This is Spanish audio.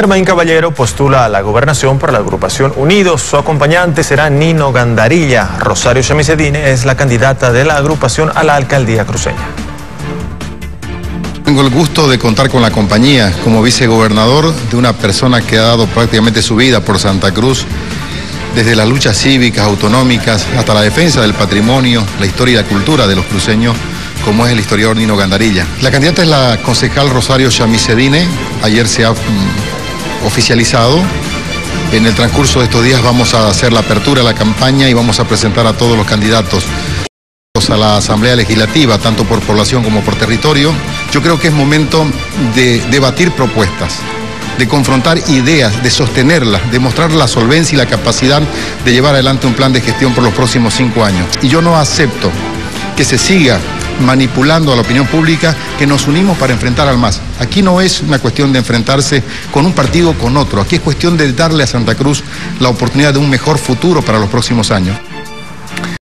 Germain Caballero postula a la gobernación por la agrupación Unidos. Su acompañante será Nino Gandarilla. Rosario Chamicedine es la candidata de la agrupación a la alcaldía cruceña. Tengo el gusto de contar con la compañía como vicegobernador de una persona que ha dado prácticamente su vida por Santa Cruz, desde las luchas cívicas, autonómicas, hasta la defensa del patrimonio, la historia y la cultura de los cruceños, como es el historiador Nino Gandarilla. La candidata es la concejal Rosario Chamicedine, ayer se ha mm, oficializado. En el transcurso de estos días vamos a hacer la apertura de la campaña y vamos a presentar a todos los candidatos a la Asamblea Legislativa, tanto por población como por territorio. Yo creo que es momento de debatir propuestas, de confrontar ideas, de sostenerlas, de mostrar la solvencia y la capacidad de llevar adelante un plan de gestión por los próximos cinco años. Y yo no acepto que se siga manipulando a la opinión pública que nos unimos para enfrentar al MAS. Aquí no es una cuestión de enfrentarse con un partido o con otro, aquí es cuestión de darle a Santa Cruz la oportunidad de un mejor futuro para los próximos años.